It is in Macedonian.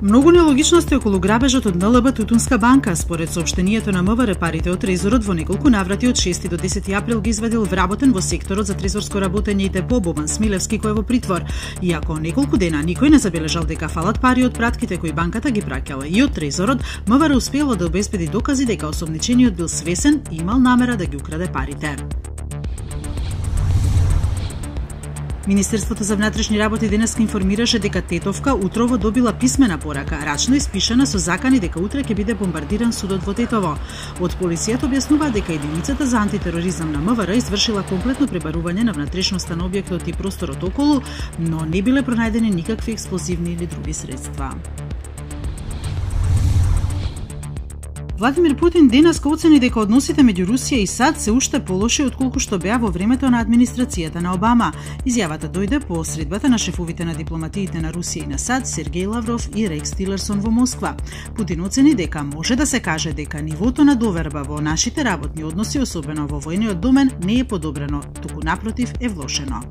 Многу нелогичности околу грабежот од НЛБ Тутунска банка. Според сообштението на МВР, парите од трезорот во неколку наврати од 6 до 10 април ги извадил вработен во секторот за трезорско работење и депо Бобан Смилевски кој е во притвор. Иако неколку дена никој не забележал дека фалат пари од пратките кои банката ги праќала и од трезорот, МВР успеало да обезбеди докази дека осомничениот бил свесен и имал намера да ги украде парите. Министерството за внатрешни работи денес информираше дека Тетовка утрово добила писмена порака, рачно испишана со закани дека утре ќе биде бомбардиран судот во Тетово. Од полицијата објаснува дека единицата за антитероризам на МВР извршила комплетно пребарување на внатрешноста на објектот и просторот околу, но не биле пронајдени никакви експлозивни или други средства. Владимир Путин денеска оцени дека односите меѓу Русија и САД се уште полоши отколку што беа во времето на администрацијата на Обама. Изјавата дојде по средбата на шефовите на дипломатиите на Русија и на САД Сергеј Лавров и Рекс Тилерсон во Москва. Путин оцени дека може да се каже дека нивото на доверба во нашите работни односи, особено во војниот домен, не е подобрено, туку напротив е влошено.